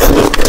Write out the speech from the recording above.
Absolutely.